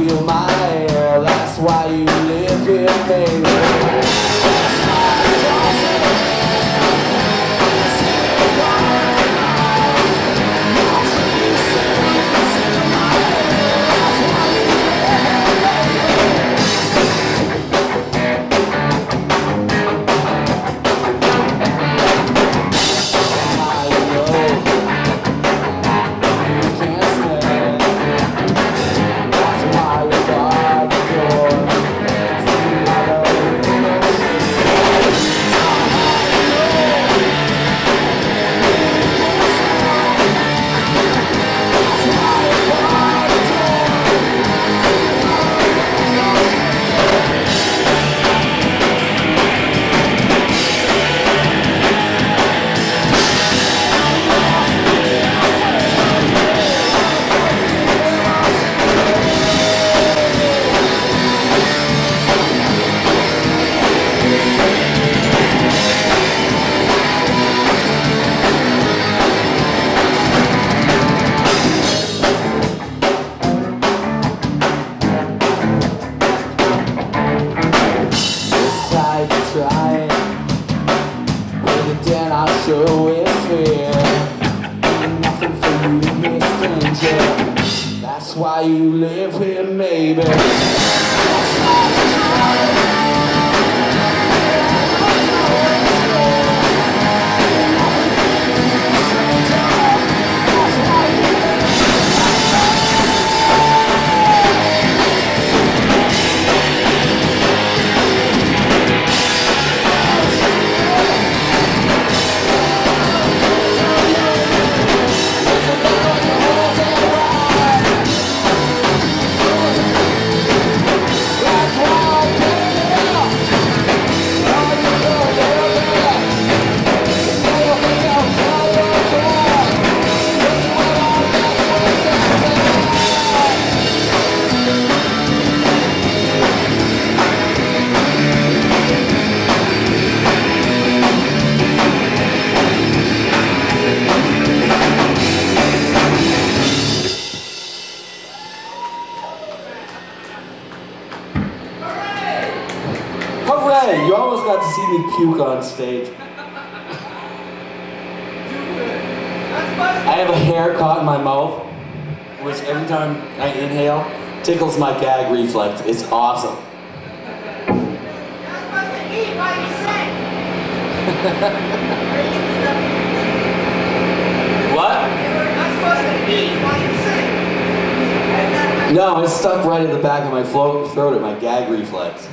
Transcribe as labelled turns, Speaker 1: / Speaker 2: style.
Speaker 1: steal my air. That's why you live with me. That's why you live here, maybe see me puke on stage. I have a hair caught in my mouth, which every time I inhale tickles my gag reflex. It's awesome. What? No, it's stuck right in the back of my throat at my gag reflex.